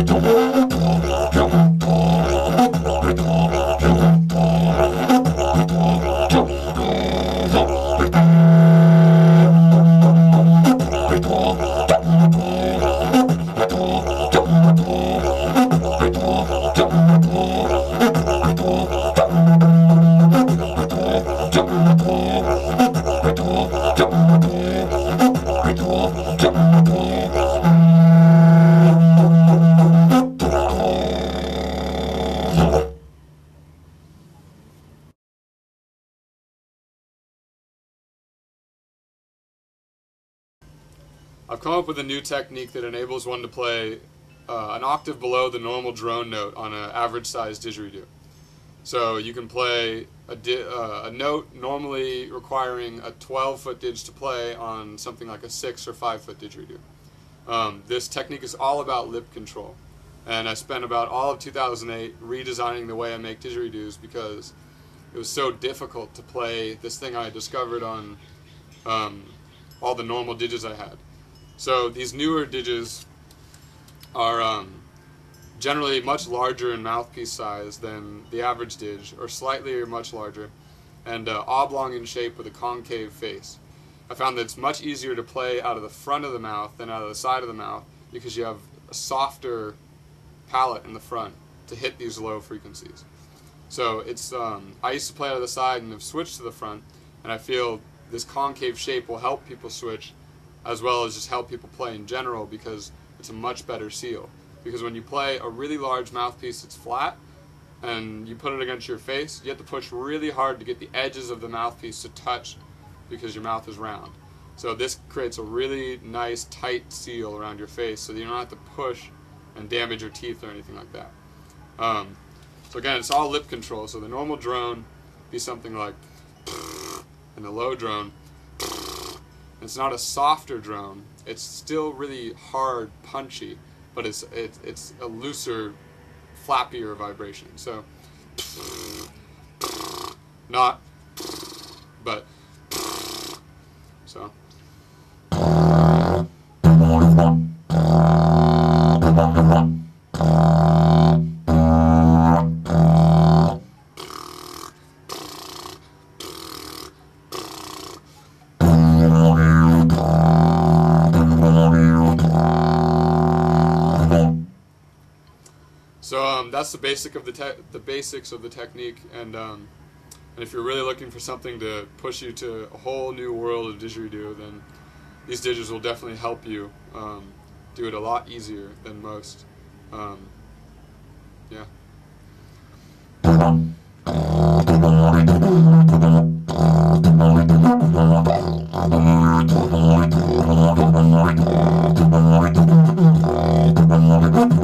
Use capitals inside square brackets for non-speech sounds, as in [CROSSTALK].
Thank you. I've come up with a new technique that enables one to play uh, an octave below the normal drone note on an average size didgeridoo. So you can play a, uh, a note normally requiring a 12 foot didge to play on something like a 6 or 5 foot didgeridoo. Um, this technique is all about lip control. And I spent about all of 2008 redesigning the way I make didgeridoos because it was so difficult to play this thing I discovered on um, all the normal didges I had. So these newer didges are um, generally much larger in mouthpiece size than the average didge, or slightly or much larger, and uh, oblong in shape with a concave face. I found that it's much easier to play out of the front of the mouth than out of the side of the mouth because you have a softer palate in the front to hit these low frequencies. So it's um, I used to play out of the side and have switched to the front, and I feel this concave shape will help people switch as well as just help people play in general because it's a much better seal. Because when you play a really large mouthpiece that's flat and you put it against your face, you have to push really hard to get the edges of the mouthpiece to touch because your mouth is round. So this creates a really nice tight seal around your face so that you don't have to push and damage your teeth or anything like that. Um, so again, it's all lip control. So the normal drone be something like, and the low drone it's not a softer drone. It's still really hard, punchy, but it's it, it's a looser, flappier vibration. So not, but so. Um, that's the basic of the the basics of the technique, and um, and if you're really looking for something to push you to a whole new world of didgeridoo, then these didges will definitely help you um, do it a lot easier than most. Um, yeah. [LAUGHS]